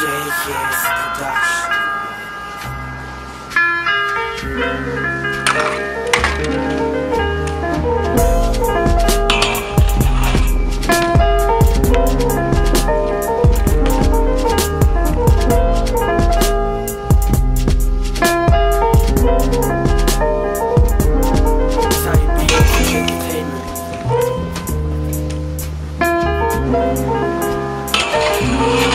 JJ's Production. Entertainment.